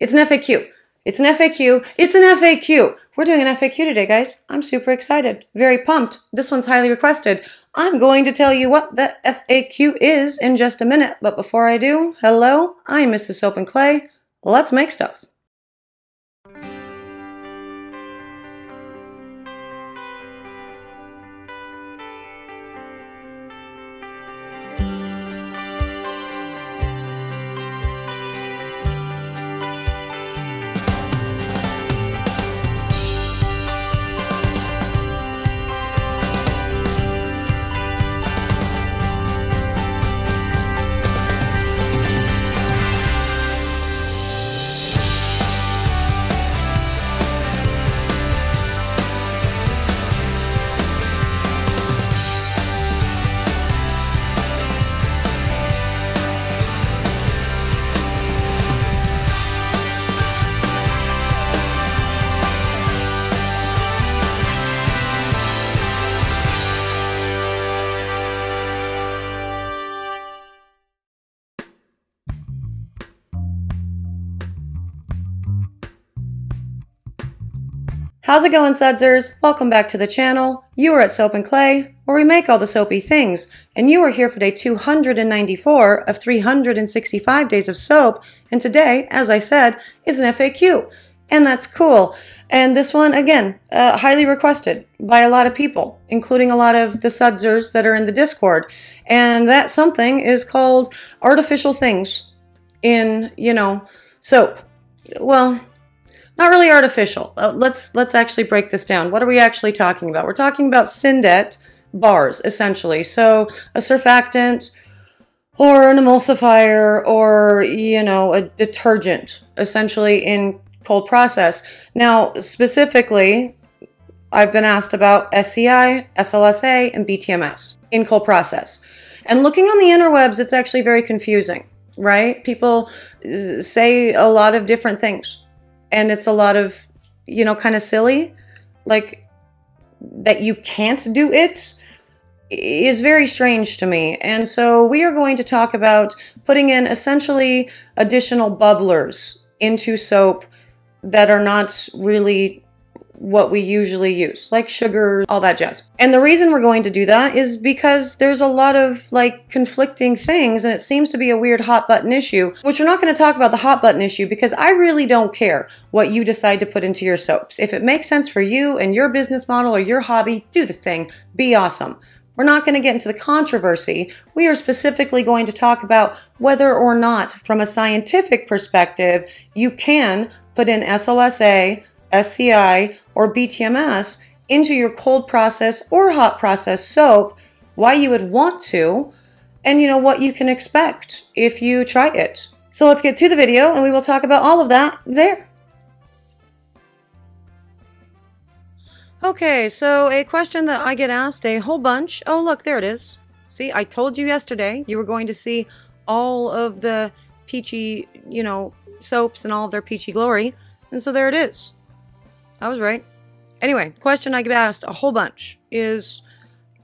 It's an FAQ. It's an FAQ. It's an FAQ. We're doing an FAQ today, guys. I'm super excited. Very pumped. This one's highly requested. I'm going to tell you what the FAQ is in just a minute. But before I do, hello, I'm Mrs. Soap and Clay. Let's make stuff. How's it going, Sudzers? Welcome back to the channel. You are at Soap and Clay, where we make all the soapy things, and you are here for day 294 of 365 days of soap, and today, as I said, is an FAQ, and that's cool. And this one, again, uh, highly requested by a lot of people, including a lot of the Sudzers that are in the Discord, and that something is called artificial things in, you know, soap. Well, not really artificial. Uh, let's let's actually break this down. What are we actually talking about? We're talking about Syndet bars, essentially. So a surfactant or an emulsifier or you know a detergent, essentially in cold process. Now, specifically, I've been asked about SCI, SLSA, and BTMS in cold process. And looking on the interwebs, it's actually very confusing, right? People say a lot of different things and it's a lot of you know kind of silly like that you can't do it is very strange to me. And so we are going to talk about putting in essentially additional bubblers into soap that are not really what we usually use, like sugar, all that jazz. And the reason we're going to do that is because there's a lot of like conflicting things and it seems to be a weird hot button issue, which we're not going to talk about the hot button issue because I really don't care what you decide to put into your soaps. If it makes sense for you and your business model or your hobby, do the thing. Be awesome. We're not going to get into the controversy. We are specifically going to talk about whether or not, from a scientific perspective, you can put in SLSA, SCI, or BTMS into your cold process or hot process soap, why you would want to, and you know what you can expect if you try it. So let's get to the video and we will talk about all of that there. Okay, so a question that I get asked a whole bunch. Oh, look, there it is. See, I told you yesterday you were going to see all of the peachy, you know, soaps and all of their peachy glory. And so there it is. I was right. Anyway, question I get asked a whole bunch is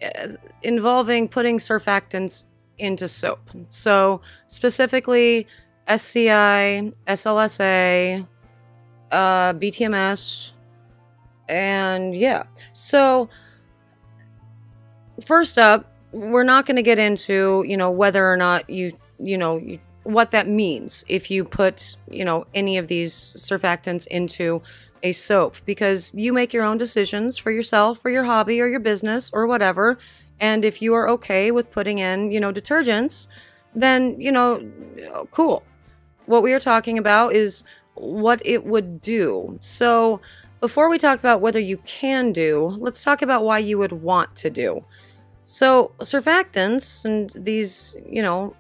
uh, involving putting surfactants into soap. So, specifically, SCI, SLSA, uh, BTMS, and yeah. So, first up, we're not going to get into, you know, whether or not you, you know, you, what that means if you put, you know, any of these surfactants into a soap because you make your own decisions for yourself for your hobby or your business or whatever. And if you are okay with putting in, you know, detergents, then, you know, cool. What we are talking about is what it would do. So, before we talk about whether you can do, let's talk about why you would want to do. So, surfactants and these, you know,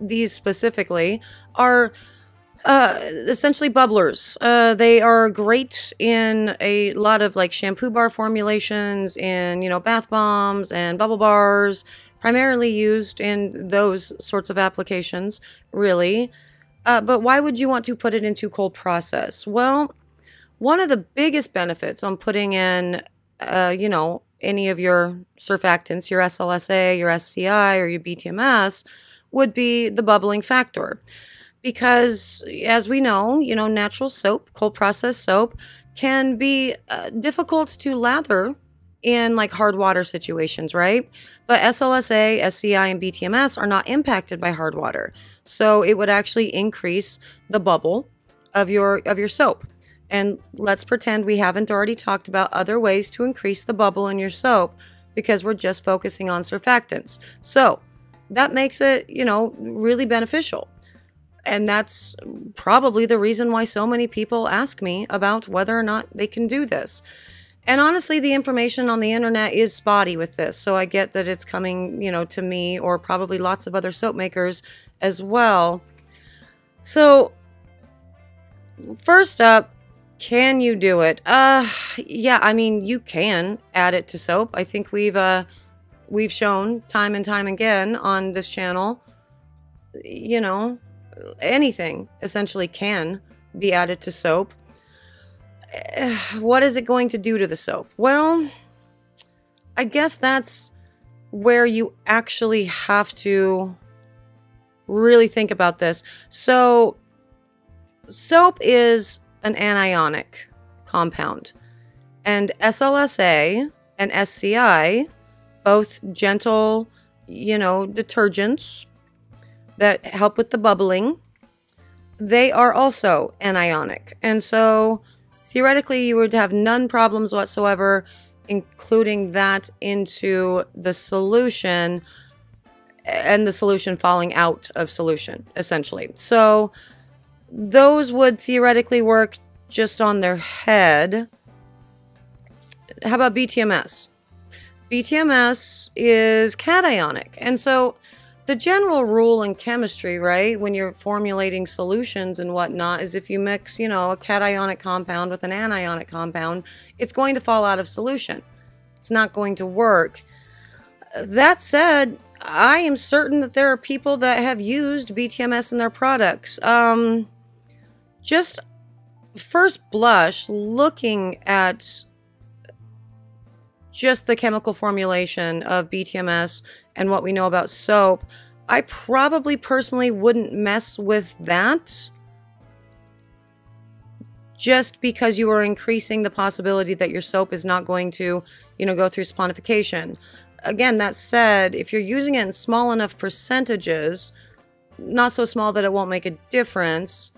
these specifically are uh, essentially bubblers. Uh, they are great in a lot of like shampoo bar formulations, in you know bath bombs and bubble bars. Primarily used in those sorts of applications, really. Uh, but why would you want to put it into cold process? Well, one of the biggest benefits on putting in, uh, you know, any of your surfactants, your SLSA, your SCI, or your BTMS, would be the bubbling factor. Because as we know, you know, natural soap, cold processed soap can be uh, difficult to lather in like hard water situations, right? But SLSA, SCI, and BTMS are not impacted by hard water. So it would actually increase the bubble of your of your soap. And let's pretend we haven't already talked about other ways to increase the bubble in your soap because we're just focusing on surfactants. So that makes it, you know, really beneficial. And that's probably the reason why so many people ask me about whether or not they can do this. And honestly, the information on the internet is spotty with this. So I get that it's coming, you know, to me or probably lots of other soap makers as well. So, first up, can you do it? Uh, yeah, I mean, you can add it to soap. I think we've uh we've shown time and time again on this channel, you know, anything essentially can be added to soap. What is it going to do to the soap? Well, I guess that's where you actually have to really think about this. So, soap is an anionic compound. And SLSA and SCI, both gentle, you know, detergents that help with the bubbling, they are also anionic. And so theoretically, you would have none problems whatsoever including that into the solution and the solution falling out of solution, essentially. So those would theoretically work just on their head. How about BTMS? BTMS is cationic. And so the general rule in chemistry, right, when you're formulating solutions and whatnot, is if you mix, you know, a cationic compound with an anionic compound, it's going to fall out of solution. It's not going to work. That said, I am certain that there are people that have used BTMS in their products. Um, just first blush, looking at just the chemical formulation of BTMS and what we know about soap, I probably personally wouldn't mess with that just because you are increasing the possibility that your soap is not going to, you know, go through saponification. Again, that said, if you're using it in small enough percentages, not so small that it won't make a difference,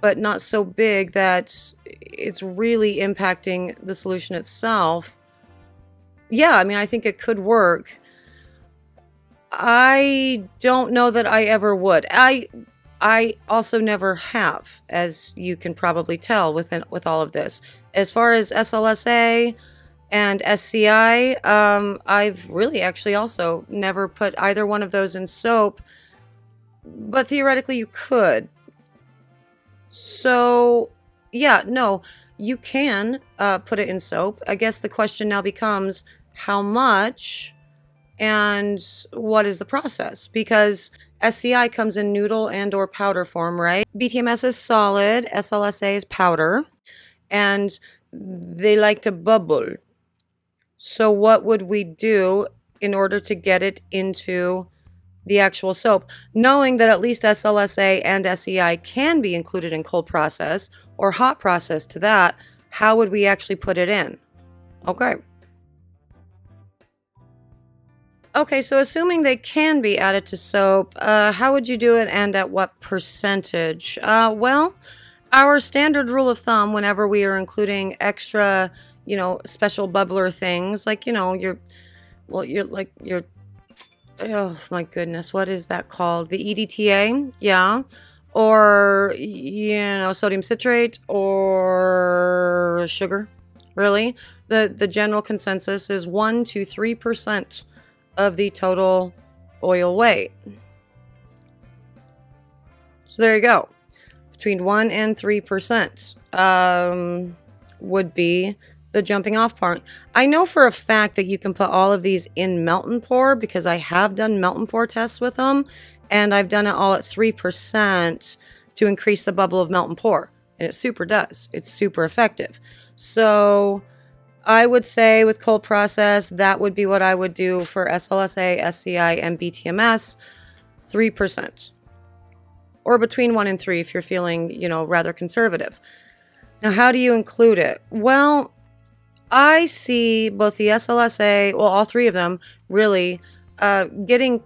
but not so big that it's really impacting the solution itself. Yeah, I mean, I think it could work. I don't know that I ever would. I I also never have, as you can probably tell within with all of this. As far as SLSA and SCI, um, I've really actually also never put either one of those in soap. But theoretically, you could. So, yeah, no, you can uh, put it in soap. I guess the question now becomes how much and what is the process? Because SCI comes in noodle and or powder form, right? BTMS is solid, SLSA is powder, and they like to bubble. So what would we do in order to get it into the actual soap, knowing that at least SLSA and SCI can be included in cold process or hot process to that, how would we actually put it in? Okay. Okay, so assuming they can be added to soap, uh, how would you do it and at what percentage? Uh, well, our standard rule of thumb whenever we are including extra, you know, special bubbler things, like, you know, your, well, you're like your oh my goodness, what is that called? The EDTA, yeah, or you know, sodium citrate or sugar. Really, the the general consensus is one to three percent of the total oil weight. So there you go, between one and three percent um, would be the jumping off part. I know for a fact that you can put all of these in melt and pour because I have done melt and pour tests with them and I've done it all at 3% to increase the bubble of melt and pour. And it super does. It's super effective. So I would say with cold process, that would be what I would do for SLSA, SCI, and BTMS 3%. or between one and three if you're feeling, you know, rather conservative. Now, how do you include it? Well, I see both the SLSA, well, all three of them really, uh, getting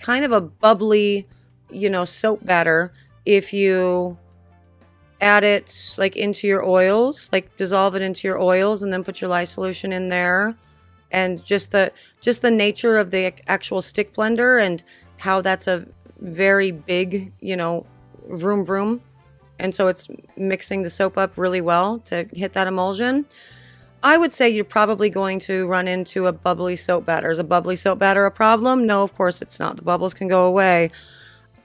kind of a bubbly, you know, soap batter if you add it like into your oils, like dissolve it into your oils and then put your lye solution in there. And just the just the nature of the actual stick blender and how that's a very big, you know, vroom vroom. And so it's mixing the soap up really well to hit that emulsion. I would say you're probably going to run into a bubbly soap batter. Is a bubbly soap batter a problem? No, of course it's not. The bubbles can go away.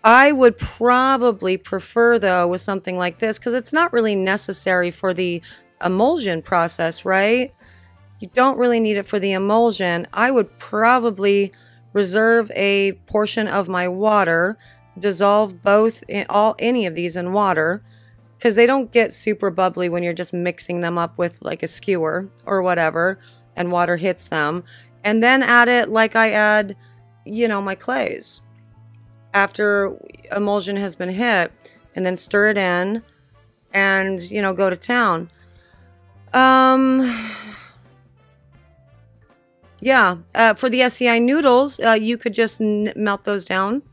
I would probably prefer, though, with something like this, because it's not really necessary for the emulsion process, right? You don't really need it for the emulsion. I would probably reserve a portion of my water, dissolve both in all any of these in water, because they don't get super bubbly when you're just mixing them up with like a skewer or whatever and water hits them and then add it like I add you know my clays. After emulsion has been hit and then stir it in and you know go to town. Um yeah uh, for the SCI noodles uh, you could just melt those down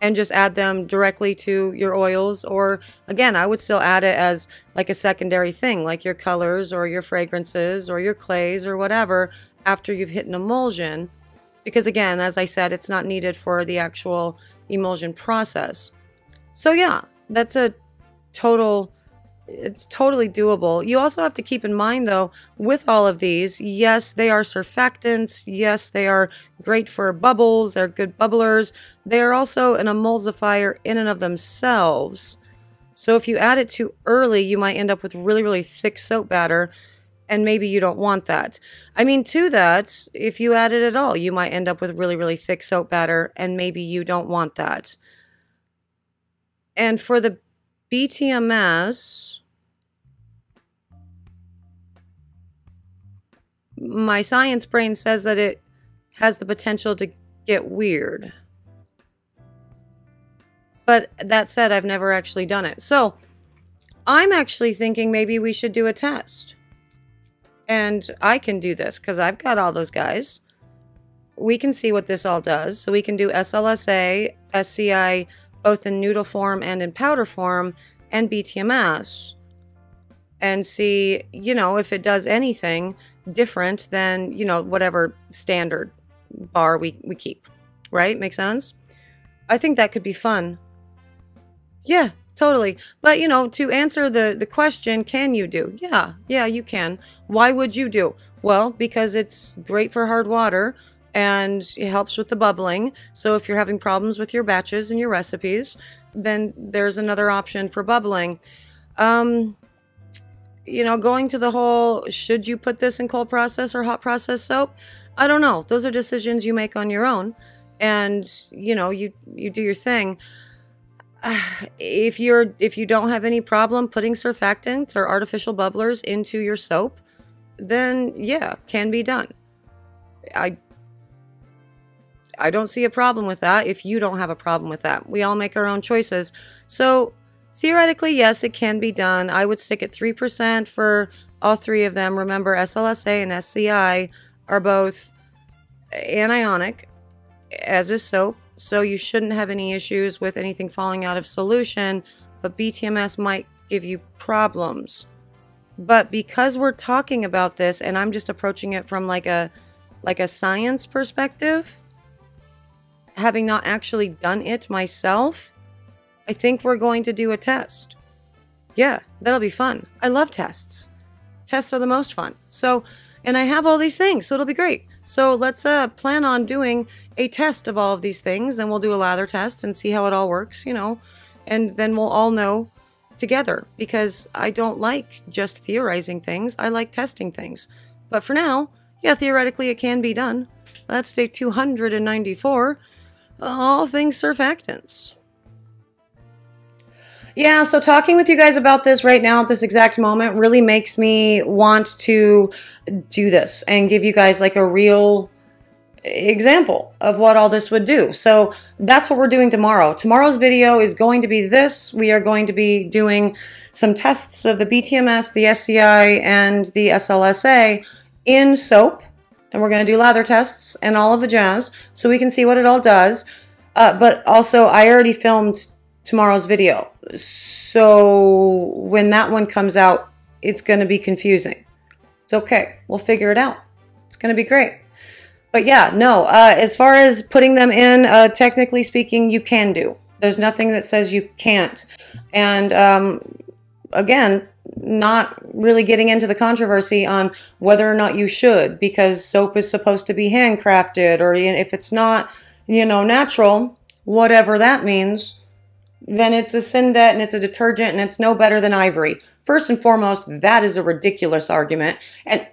and just add them directly to your oils. Or again, I would still add it as like a secondary thing, like your colors or your fragrances or your clays or whatever after you've hit an emulsion. Because again, as I said, it's not needed for the actual emulsion process. So yeah, that's a total it's totally doable. You also have to keep in mind, though, with all of these, yes, they are surfactants. Yes, they are great for bubbles. They're good bubblers. They are also an emulsifier in and of themselves. So if you add it too early, you might end up with really, really thick soap batter, and maybe you don't want that. I mean, to that, if you add it at all, you might end up with really, really thick soap batter, and maybe you don't want that. And for the BTMS, my science brain says that it has the potential to get weird. But that said, I've never actually done it. So I'm actually thinking maybe we should do a test. And I can do this because I've got all those guys. We can see what this all does. So we can do SLSA, SCI, both in noodle form and in powder form, and BTMS. And see, you know, if it does anything different than, you know, whatever standard bar we, we keep. Right? Make sense? I think that could be fun. Yeah, totally. But, you know, to answer the, the question, can you do? Yeah, yeah, you can. Why would you do? Well, because it's great for hard water and it helps with the bubbling. So if you're having problems with your batches and your recipes, then there's another option for bubbling. Um, you know, going to the whole should you put this in cold process or hot process soap? I don't know. Those are decisions you make on your own. And, you know, you you do your thing. If you're if you don't have any problem putting surfactants or artificial bubblers into your soap, then yeah, can be done. I I don't see a problem with that if you don't have a problem with that. We all make our own choices. So Theoretically, yes, it can be done. I would stick at 3% for all three of them. Remember, SLSA and SCI are both anionic, as is soap, so you shouldn't have any issues with anything falling out of solution, but BTMS might give you problems. But because we're talking about this and I'm just approaching it from like a like a science perspective, having not actually done it myself, I think we're going to do a test. Yeah, that'll be fun. I love tests. Tests are the most fun. So, and I have all these things, so it'll be great. So let's uh, plan on doing a test of all of these things, and we'll do a lather test and see how it all works, you know, and then we'll all know together because I don't like just theorizing things. I like testing things. But for now, yeah, theoretically it can be done. That's day 294. All things surfactants. Yeah, so talking with you guys about this right now at this exact moment really makes me want to do this and give you guys like a real example of what all this would do. So that's what we're doing tomorrow. Tomorrow's video is going to be this. We are going to be doing some tests of the BTMS, the SCI, and the SLSA in SOAP. And we're going to do lather tests and all of the jazz so we can see what it all does. Uh, but also, I already filmed tomorrow's video. So when that one comes out, it's going to be confusing. It's okay. We'll figure it out. It's going to be great. But yeah, no, uh, as far as putting them in, uh, technically speaking, you can do. There's nothing that says you can't. And um, again, not really getting into the controversy on whether or not you should, because soap is supposed to be handcrafted, or if it's not, you know, natural, whatever that means, then it's a syndet and it's a detergent and it's no better than ivory. First and foremost, that is a ridiculous argument. And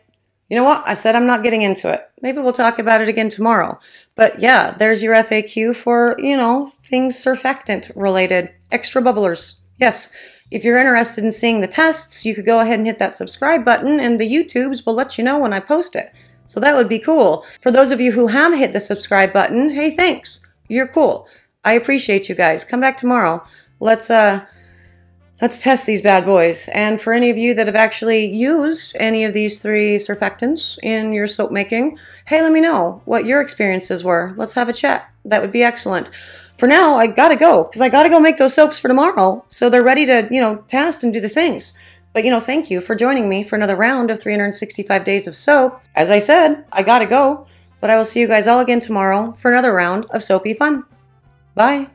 you know what? I said I'm not getting into it. Maybe we'll talk about it again tomorrow. But yeah, there's your FAQ for, you know, things surfactant related. Extra bubblers. Yes. If you're interested in seeing the tests, you could go ahead and hit that subscribe button and the YouTubes will let you know when I post it. So that would be cool. For those of you who have hit the subscribe button, hey, thanks. You're cool. I appreciate you guys. Come back tomorrow. Let's, uh, Let's test these bad boys. And for any of you that have actually used any of these three surfactants in your soap making, hey, let me know what your experiences were. Let's have a chat. That would be excellent. For now, I gotta go because I gotta go make those soaps for tomorrow. So they're ready to, you know, test and do the things. But, you know, thank you for joining me for another round of 365 days of soap. As I said, I gotta go. But I will see you guys all again tomorrow for another round of soapy fun. Bye.